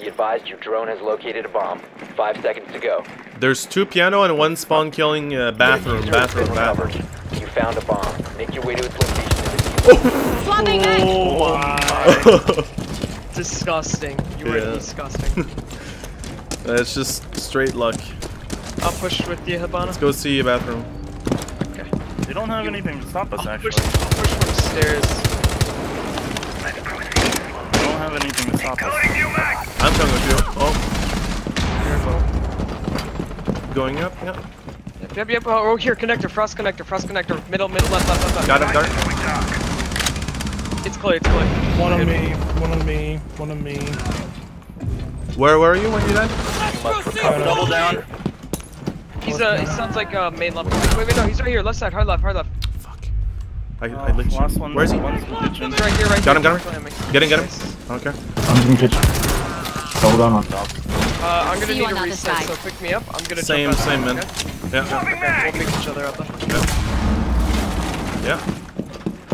Be advised your drone has located a bomb. Five seconds to go. There's two piano and one spawn killing uh, bathroom, Diffuser bathroom, bathroom. recovered. You found a bomb. Make your way to its location. and defuse it. Swapping mag! Oh Disgusting. You Yeah. were disgusting. That's just straight luck. I'll push with you, Habana. Let's go see a bathroom. Okay. They don't have anything to stop us, I'll actually. push, I'll push from the stairs. They don't have anything to stop us. I'm coming with you. Oh, Careful. going up. Yeah. Yep, yep, yep. Oh, oh, here, connector, frost connector, frost connector. Middle, middle, left, left, left, left. Got him, got. It's clear, it's clear. One on me, one on me, one on me. Where were you when you died? You must Double down. He's uh, he sounds like uh, main level. Wait, wait, no, he's right here, left side, hard left, hard left. Fuck. I, I licked you. Last one. Where is he? One's kitchen. Right here, right Got him, got him. commercial aiming. Get him, get him. Nice. Okay. I'm in kitchen. Double down on top. Uh, I'm gonna See you need a reset, side. so pick me up. I'm gonna Same, jump out. same, man. Okay? Yeah. Okay, we'll pick each other up. then. Yeah.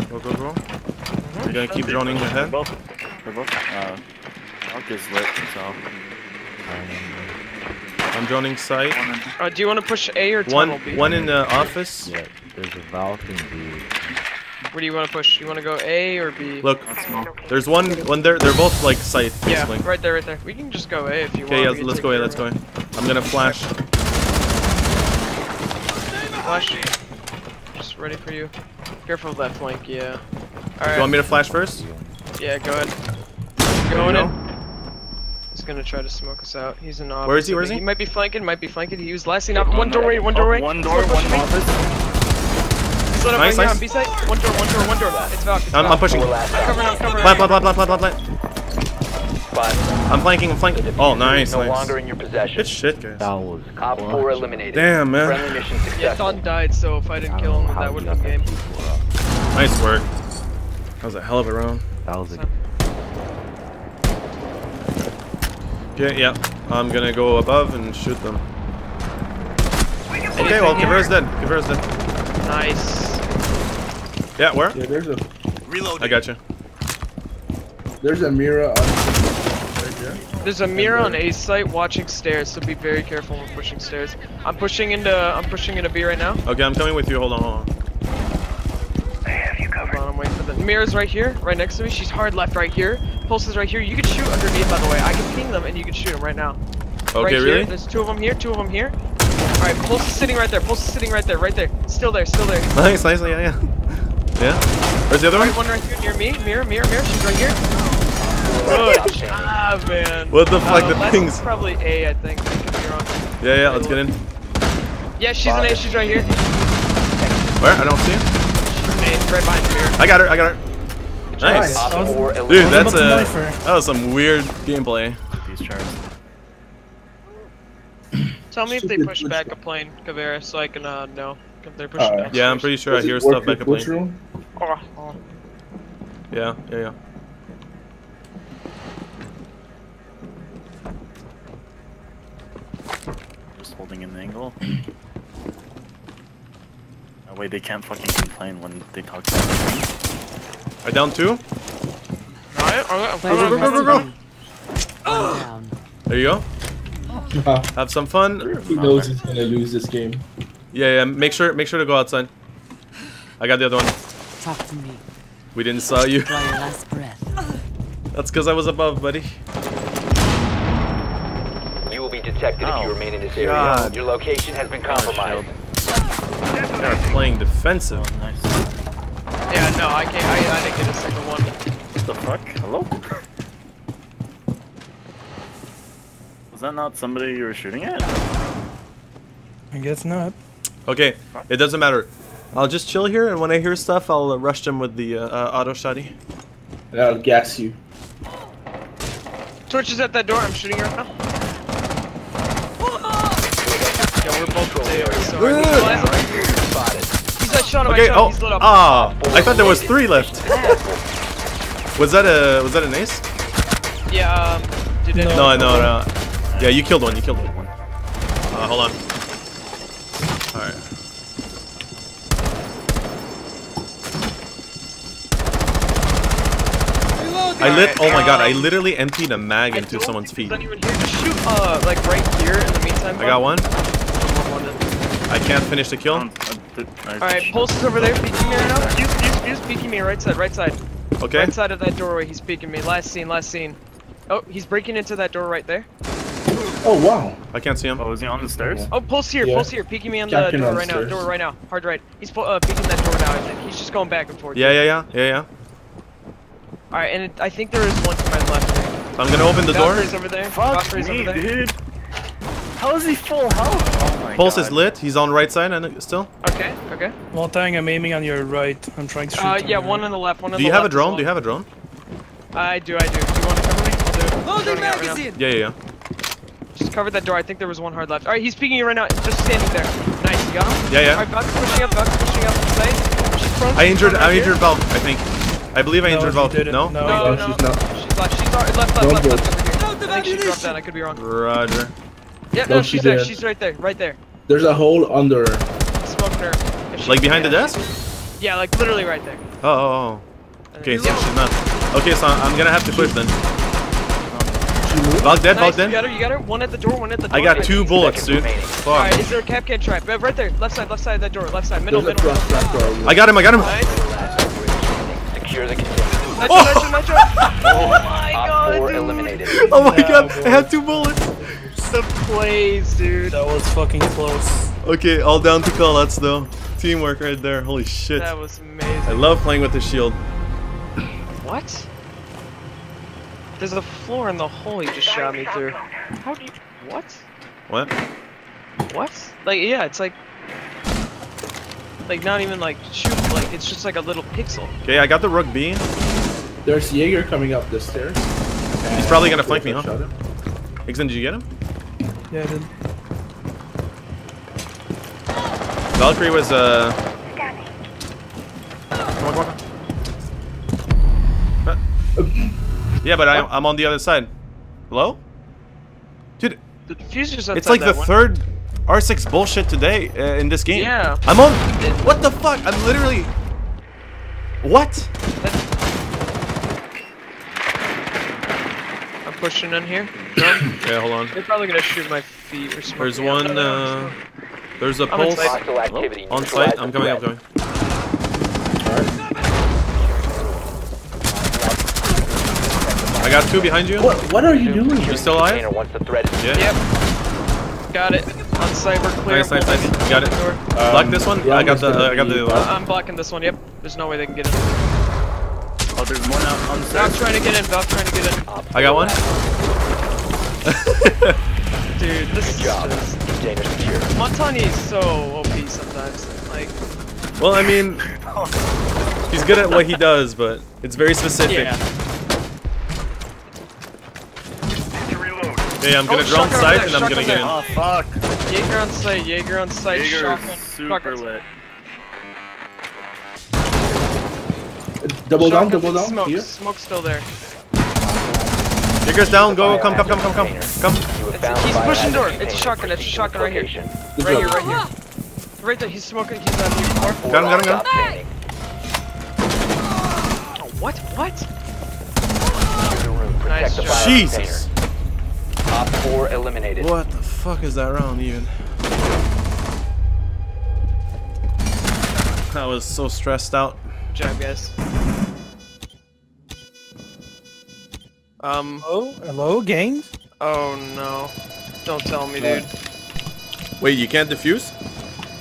Go, go, go. We're gonna keep droning They're both. They're both. Uh, Arc is lit, so. I'm droning site. Uh, do you want to push A or One, B? one in the office. Yeah, there's a valve in B. Where do you want to push? You want to go A or B? Look, there's one, one there. They're both like site, yeah, basically. right there, right there. We can just go A if you Okay, yeah, want. We can let's go in, care let's go it. in. I'm gonna flash. Flash. Just ready for you. Careful of that flank, yeah. All right. You want me to flash first? yeah, go ahead. There Going in. He's gonna try to smoke us out. He's in office. Where is he? Where is he? He might be flanking, might be flanking. He used last scene up. One doorway, one doorway. One door, Someone one push me. office. Split up Nice, right here nice. on B site. One door, one door, one door. It's Valk. It's I'm, Valk. I'm pushing. Four last I'm covering, I'm operator. covering. Plant, plant, plant, plant, plant, plant, plant. Five. I'm flanking, I'm flanking. Oh, nice, no nice. longer in your possession. Good shit, guys. That was Op 4 clutch. eliminated. Damn, man. Friendly mission Yeah, successful. Don died, so if I didn't I kill him, that would have been game. people. Nice work. That was a hell of a round. That was a Okay, yeah. I'm gonna go above and shoot them. Okay, well, Caveira's dead. Caveira's dead. Nice. Yeah, where? Yeah, there's a I got you. there's a mirror on right there. There's a mirror on A site watching stairs, so be very careful when pushing stairs. I'm pushing into I'm pushing into B right now. Okay, I'm coming with you. Hold on, hold on. Hold on, I'm waiting for the mirror's right here, right next to me. She's hard left right here. Pulse is right here. You can shoot underneath, by the way. I can ping them and you can shoot them right now. Okay, right really? Here. There's two of them here, two of them here. All right, Pulse is sitting right there. Pulse is sitting right there, right there. Still there, still there. Nice, nice, yeah, yeah. Yeah? Where's the other Right, one? one right here near me. Mirror, mirror, mirror. She's right here. Good job, man. What the fuck, Uh, the thing's probably A, I think. I could be wrong. Yeah, yeah, let's get in. Yeah, she's an A. She's right here. Where? I don't see her. She's an A, right behind the mirror. I got her, I got her. Nice. Op 4 Dude, that's a knife that was some weird gameplay. Tell me if they push back a plane, Caveira, so I can uh know if they're pushing Uh, back. Yeah, I'm pretty sure I Does it hear stuff back at glitch plane. Room? Oh, oh. Yeah, yeah, yeah. Just holding an angle. That way they can't fucking complain when they talk to me. I down two? Alright, alright, Go, go, go, go, go, go. There you go. Nah, Have some fun. he knows he's gonna lose this game. Yeah, yeah. Make sure, make sure to go outside. I got the other one. Talk to me. We didn't saw you. Draw your last breath. That's because I was above, buddy. You will be detected if Oh, you remain in this area. God. Your location has been compromised. They're playing defensive. Oh, nice. Yeah, no, I can't. I, I didn't get a single one. What the fuck? Hello? Was that not somebody you were shooting at? I guess not. Okay, it doesn't matter. I'll just chill here, and when I hear stuff, I'll uh, rush them with the uh, uh, auto shotty. And I'll gas you. Twitch is at that door. I'm shooting her now. Yeah, we're both there. So Ugh. Spotted. he's that shot him. I Okay. shot. Oh, He's lit ah! I thought there was three left. Was that a was that an ace? Yeah. Um, did it? No, no, no. Yeah, you killed one. You killed one. Uh, hold on. I lit. Alright, Oh my god! I um, literally emptied a mag I into someone's feet. there's anyone here. Just shoot, uh, like right here in the meantime. I got one. I can't finish the kill. All right, Pulse is over there peeking me right now. Fuze, Fuze, Fuze, peeking me right side, right side. Okay. Right side of that doorway, he's peeking me. Last scene, last scene. Oh, he's breaking into that door right there. Oh wow. I can't see him. Oh, is he on the stairs? Oh, Pulse here, Yeah. Pulse here, peeking me on the Captain door on right now. Door right now, hard right. He's pu- uh, peeking that door now. I think he's just going back and forth. Yeah, yeah, yeah, yeah, yeah. All right, and it, I think there is one to my left. Here. I'm gonna open the door. Valkyrie's over there. Fuck Valkyrie's me, over there. dude. How is he full health? Oh my Pulse God. is lit. He's on right side and still. Okay, okay. Montagne, I'm aiming on your right. I'm trying to shoot. Uh, yeah, your one right. on the left, one on Do the you left. have a drone? well. Do you have a drone? I do, I do. Do you want to cover me? I'll do. Loading Droning out right magazine. Yeah, yeah, yeah. Just covered that door. I think there was one hard left. All right, he's peeking you right now. Just standing there. Nice, you got him. Yeah, yeah. All right, Buck's pushing up. Buck's pushing up inside. She's prone. I injured. I injured here. Valk. I think. I believe I No, injured you Valk. No. No. No, No, no, she's not. She's left. She's left, left, left, Don't left, go. left over here. Load the I think she dropped down. I could be wrong. Roger. Yeah, No, no, she she's there. did. She's right there. Right there. There's a hole under. Smoking her. If she- Like behind the desk? Yeah, like literally right there. Oh, oh, oh. Okay, so she's not. Okay, so I'm gonna have to push then. She moved. Valk dead. Valk Nice, you got her. You got her. One at the door. One at the door. I got two bullets, dude. Fuck. Alright, is there a cap can trap? Right there, left side, left side of that door, left side, middle, There's a middle. cross trap door. I got him. I got him. Nice. Secure the container. Nitro, nitro, nitro. Oh, oh my god, 4 dude. eliminated. Oh my Yeah, god! boy. I had two bullets. The plays, dude. That was fucking close. Okay, all down to callouts though. Teamwork right there. Holy shit. That was amazing. I love playing with the shield. What? There's a floor in the hole you just shot me through. How do you... What? What? What? Like, yeah, it's like... Like, not even like, shoot, like, it's just like a little pixel. Okay, I got the rook B. There's Jaeger coming up the stairs. He's probably gonna flank me, huh? Shot him. Did you get him? Yeah, I did. Valkyrie was uh. Come on, come on. Yeah, but I, I'm on the other side. Hello? Dude, The diffuser's outside it's like the one. third R6 bullshit today uh, in this game. Yeah. I'm on. What the fuck? I'm literally. What? I'm pushing in here. Drone. Okay, hold on. They're probably gonna shoot my feet or something. There's one. Uh, there's a I'm pulse inside. On site. I'm the coming. I'm threat. coming. I got two behind you. What? What are you doing? You still alive? Container once the threat is Yeah. Yep. Got it. On cyber clear. Nice, nice, nice. You got it. Door. Block this one. yeah, I I'm got just the. gonna Uh, I got be- the. Uh, I'm blocking this one. Yep. There's no way they can get in. Oh, there's one out on the Valve stairs. trying to get in. Valve trying to get in. I got one. Dude, this is Job. just. Container secure. Montagne is so OP sometimes. Like, well, I mean, he's good at what he does, but it's very specific. yeah. Okay, I'm gonna Oh, drone shotgun site and I'm gonna get there. in. Oh fuck. Jaeger on site. Jaeger on site. Jaeger shotgun. super shotgun. lit. Double down, double down. Smoke. Here. Smoke's still there. Digger's down. Go. Come. Come. Come. Come. Come. Come. You It's- found he's pushing door. It's a shotgun, it's a shotgun right here. location. Good Right here. Right here. Right there. He's smoking. He's on here. Got him, got him, got him. stop standing. Oh, what? What? Secure the room. Protect Nice the job. Jesus. Container. Op 4 eliminated. What the fuck is that round even? I was so stressed out. Good job, guys. Um. Oh, hello, gang. Oh no. Don't tell me, dude. Wait, you can't defuse?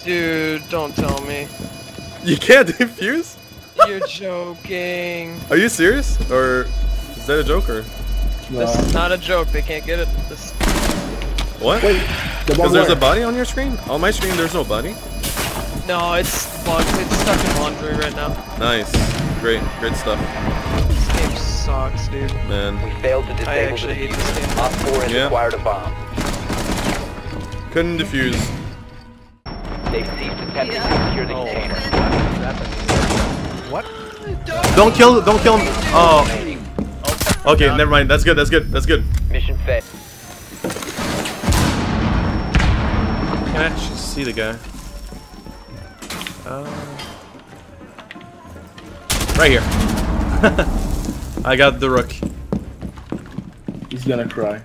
Dude, don't tell me. You can't defuse? You're joking. Are you serious? Or is that a joke or This is not a joke. They can't get it. This. what? Wait, the Because there's a where? body on your screen? On my screen, there's no body. No, it's bugged. It's stuck in laundry right now. Nice. Great. Great stuff, This game sucks, dude. man. We failed to I disable actually the hate this game. Op 4 has Yeah. acquired a bomb. Couldn't defuse. They've ceased attempting to secure the container. Oh. What? Don't kill. Don't kill him. Oh. Okay, never mind. That's good. That's good. That's good. Mission failed. Can I actually see the guy? Uh, right here. I got the rook. He's gonna cry.